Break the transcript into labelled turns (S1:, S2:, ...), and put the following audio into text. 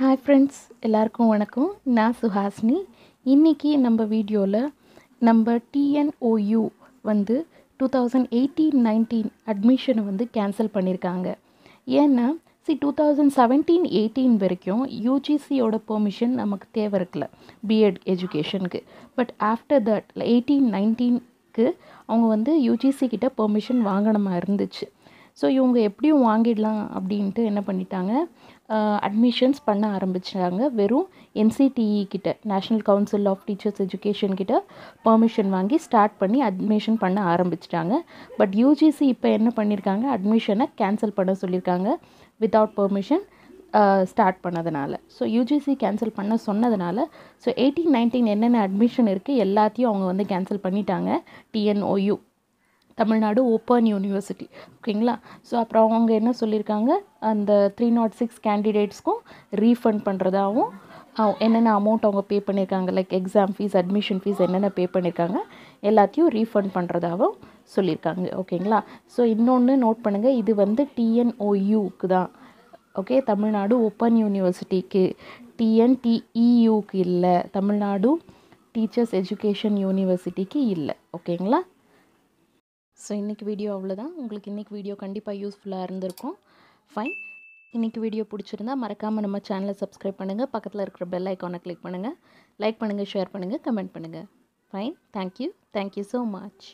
S1: Hi friends எல்லாருக்கும் வணக்கம். நான் சுஹாஸ்னி இன்றைக்கி நம்ம வீடியோவில் நம்ம டிஎன்ஓயு வந்து டூ தௌசண்ட் எயிட்டீன் நைன்டீன் அட்மிஷனை வந்து கேன்சல் பண்ணியிருக்காங்க ஏன்னா C two thousand seventeen eighteen வரைக்கும் யூஜிசியோட பெர்மிஷன் நமக்கு தேவை இருக்கல பிஎட் எஜுகேஷனுக்கு பட் ஆஃப்டர் தட் எயிட்டீன் நைன்டீனுக்கு அவங்க வந்து யூஜிசி கிட்ட பெர்மிஷன் வாங்கணுமா இருந்துச்சு. ஸோ இவங்க எப்படியும் வாங்கிடலாம் அப்படின்ட்டு என்ன பண்ணிட்டாங்க? அட்மிஷன்ஸ் பண்ண ஆரம்பித்தாங்க வெறும் என்சிடிஇ கிட்ட national council of teachers education கிட்ட பர்மிஷன் வாங்கி ஸ்டார்ட் பண்ணி அட்மிஷன் பண்ண ஆரம்பிச்சிட்டாங்க. பட் யூஜிசி இப்போ என்ன பண்ணியிருக்காங்க அட்மிஷனை கேன்சல் பண்ண சொல்லியிருக்காங்க வித்தவுட் பர்மிஷன் ஸ்டார்ட் பண்ணதுனால. ஸோ யூஜிசி கேன்சல் பண்ண சொன்னதுனால ஸோ எயிட்டீன் நைன்டீன் என்னென்ன அட்மிஷன் இருக்குது எல்லாத்தையும் அவங்க வந்து கேன்சல் பண்ணிட்டாங்க. டிஎன்ஓயு தமிழ்நாடு ஓப்பன் யூனிவர்சிட்டி ஓகேங்களா? ஸோ அப்புறம் அவங்க என்ன சொல்லியிருக்காங்க? அந்த த்ரீ நாட் சிக்ஸ் கேண்டிடேட்ஸ்க்கும் ரீஃபண்ட் பண்ணுறதாகவும் என்னென்ன அமௌண்ட் அவங்க பே பண்ணியிருக்காங்க? Like exam fees admission fees என்னென்ன பே பண்ணியிருக்காங்க? எல்லாத்தையும் ரீஃபண்ட் பண்ணுறதாகவும் சொல்லியிருக்காங்க. ஓகேங்களா? ஸோ இன்னொன்று நோட் பண்ணுங்கள் இது வந்து டிஎன்ஓயூக்கு தான். ஓகே? தமிழ்நாடு ஓப்பன் யூனிவர்சிட்டிக்கு டிஎன்டிஇயூக்கு இல்லை. தமிழ்நாடு டீச்சர்ஸ் எஜுகேஷன் யூனிவர்சிட்டிக்கு இல்லை. ஓகேங்களா? ஸோ இன்றைக்கி வீடியோ அவ்வளோதான் உங்களுக்கு இன்றைக்கி வீடியோ கண்டிப்பாக யூஸ்ஃபுல்லாக இருந்திருக்கும். ஃபைன் இன்றைக்கி வீடியோ பிடிச்சிருந்தா மறக்காமல் நம்ம சேனலை சப்ஸ்கிரைப் பண்ணுங்கள் பக்கத்தில் இருக்கிற பெல் ஐக்கானை கிளிக் பண்ணுங்கள் லைக் பண்ணுங்கள் ஷேர் பண்ணுங்கள் கமெண்ட் பண்ணுங்கள் fine thank you thank you so much